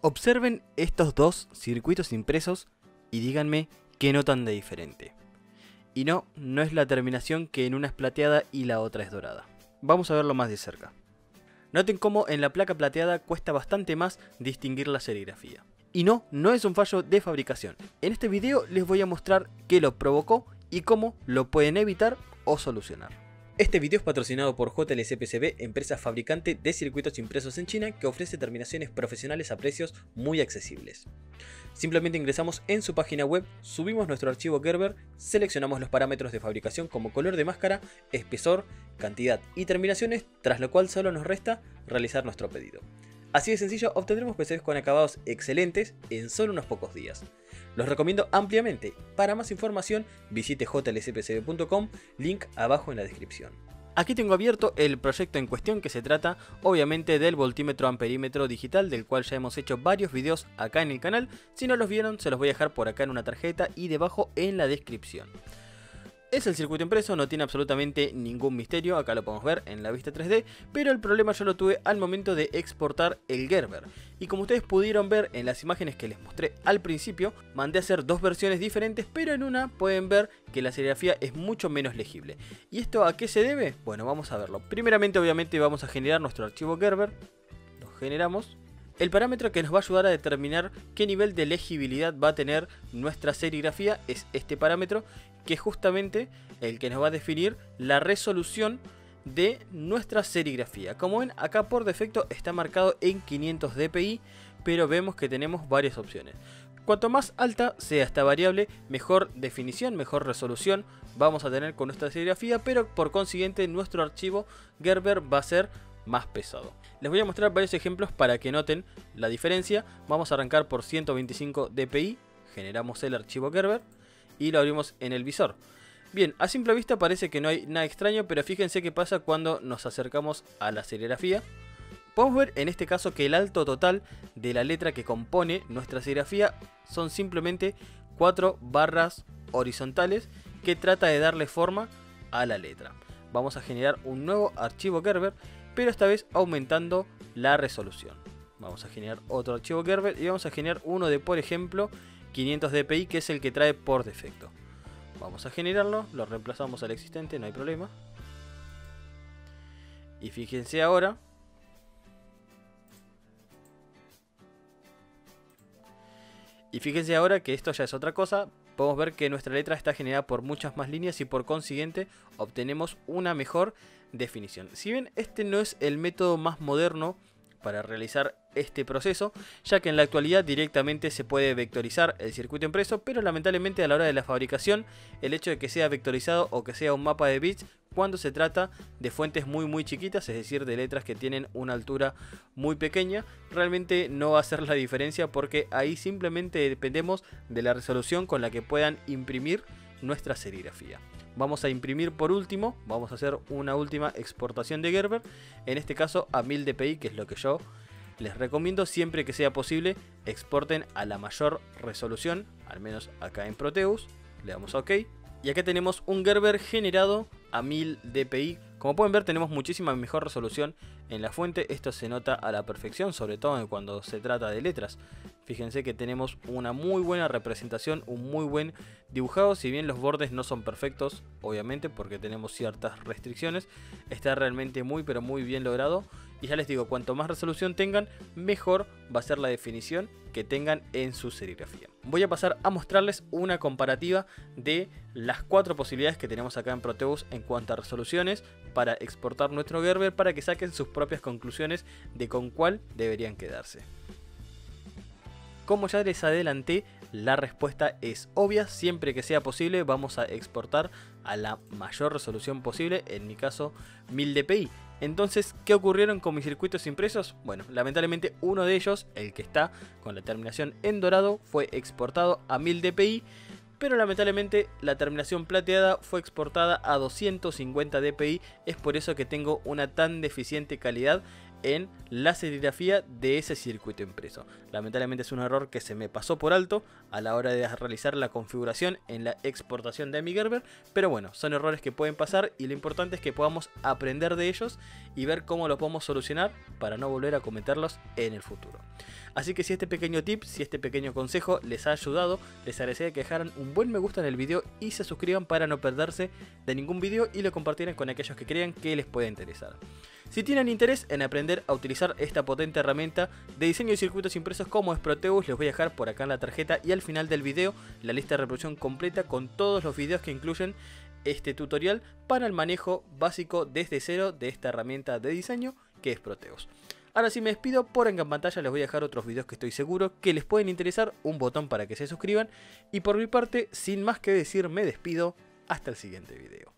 Observen estos dos circuitos impresos y díganme qué notan de diferente. Y no, no es la terminación que en una es plateada y la otra es dorada. Vamos a verlo más de cerca. Noten cómo en la placa plateada cuesta bastante más distinguir la serigrafía. Y no, no es un fallo de fabricación. En este video les voy a mostrar qué lo provocó y cómo lo pueden evitar o solucionar. Este video es patrocinado por JLCPCB, empresa fabricante de circuitos impresos en China que ofrece terminaciones profesionales a precios muy accesibles. Simplemente ingresamos en su página web, subimos nuestro archivo Gerber, seleccionamos los parámetros de fabricación como color de máscara, espesor, cantidad y terminaciones, tras lo cual solo nos resta realizar nuestro pedido. Así de sencillo obtendremos PCBs con acabados excelentes en solo unos pocos días. Los recomiendo ampliamente. Para más información visite jlcpcb.com, link abajo en la descripción. Aquí tengo abierto el proyecto en cuestión que se trata obviamente del voltímetro amperímetro digital del cual ya hemos hecho varios videos acá en el canal. Si no los vieron se los voy a dejar por acá en una tarjeta y debajo en la descripción. Es el circuito impreso, no tiene absolutamente ningún misterio, acá lo podemos ver en la vista 3D, pero el problema yo lo tuve al momento de exportar el Gerber. Y como ustedes pudieron ver en las imágenes que les mostré al principio, mandé a hacer dos versiones diferentes, pero en una pueden ver que la serigrafía es mucho menos legible. ¿Y esto a qué se debe? Bueno, vamos a verlo. Primeramente obviamente vamos a generar nuestro archivo Gerber, lo generamos, el parámetro que nos va a ayudar a determinar qué nivel de legibilidad va a tener nuestra serigrafía es este parámetro, que es justamente el que nos va a definir la resolución de nuestra serigrafía. Como ven, acá por defecto está marcado en 500 dpi, pero vemos que tenemos varias opciones. Cuanto más alta sea esta variable, mejor definición, mejor resolución vamos a tener con nuestra serigrafía, pero por consiguiente nuestro archivo Gerber va a ser más pesado. Les voy a mostrar varios ejemplos para que noten la diferencia. Vamos a arrancar por 125 dpi, generamos el archivo Gerber y lo abrimos en el visor. Bien, a simple vista parece que no hay nada extraño, pero fíjense qué pasa cuando nos acercamos a la serigrafía. Podemos ver en este caso que el alto total de la letra que compone nuestra serigrafía son simplemente 4 barras horizontales que trata de darle forma a la letra. Vamos a generar un nuevo archivo Gerber pero esta vez aumentando la resolución. Vamos a generar otro archivo Gerber y vamos a generar uno de, por ejemplo, 500 dpi, que es el que trae por defecto. Vamos a generarlo, lo reemplazamos al existente, no hay problema. Y fíjense ahora Y fíjense ahora que esto ya es otra cosa, podemos ver que nuestra letra está generada por muchas más líneas y por consiguiente obtenemos una mejor definición. Si bien este no es el método más moderno para realizar este proceso, ya que en la actualidad directamente se puede vectorizar el circuito impreso, pero lamentablemente a la hora de la fabricación, el hecho de que sea vectorizado o que sea un mapa de bits, cuando se trata de fuentes muy muy chiquitas, es decir, de letras que tienen una altura muy pequeña, realmente no va a hacer la diferencia porque ahí simplemente dependemos de la resolución con la que puedan imprimir nuestra serigrafía. Vamos a imprimir por último, vamos a hacer una última exportación de Gerber, en este caso a 1000 dpi, que es lo que yo les recomiendo siempre que sea posible, exporten a la mayor resolución, al menos acá en Proteus, le damos a OK. Y acá tenemos un Gerber generado a 1000 dpi. Como pueden ver tenemos muchísima mejor resolución en la fuente, esto se nota a la perfección, sobre todo cuando se trata de letras. Fíjense que tenemos una muy buena representación, un muy buen dibujado, si bien los bordes no son perfectos, obviamente, porque tenemos ciertas restricciones, está realmente muy pero muy bien logrado. Y ya les digo, cuanto más resolución tengan, mejor va a ser la definición que tengan en su serigrafía. Voy a pasar a mostrarles una comparativa de las cuatro posibilidades que tenemos acá en Proteus en cuanto a resoluciones para exportar nuestro Gerber para que saquen sus propias conclusiones de con cuál deberían quedarse. Como ya les adelanté, la respuesta es obvia, siempre que sea posible vamos a exportar a la mayor resolución posible, en mi caso 1000 dpi. Entonces, ¿qué ocurrieron con mis circuitos impresos? Bueno, lamentablemente uno de ellos, el que está con la terminación en dorado, fue exportado a 1000 dpi, pero lamentablemente la terminación plateada fue exportada a 250 dpi, es por eso que tengo una tan deficiente calidad en la serigrafía de ese circuito impreso. Lamentablemente es un error que se me pasó por alto a la hora de realizar la configuración en la exportación de mi Gerber, pero bueno, son errores que pueden pasar y lo importante es que podamos aprender de ellos y ver cómo lo podemos solucionar para no volver a cometerlos en el futuro. Así que si este pequeño tip, si este pequeño consejo les ha ayudado, les agradecería que dejaran un buen me gusta en el video y se suscriban para no perderse de ningún video y lo compartieran con aquellos que crean que les puede interesar. Si tienen interés en aprender a utilizar esta potente herramienta de diseño de circuitos impresos como es Proteus, les voy a dejar por acá en la tarjeta y al final del video la lista de reproducción completa con todos los videos que incluyen este tutorial para el manejo básico desde cero de esta herramienta de diseño que es Proteus. Ahora sí me despido, por en pantalla les voy a dejar otros videos que estoy seguro que les pueden interesar, un botón para que se suscriban y por mi parte, sin más que decir, me despido, hasta el siguiente video.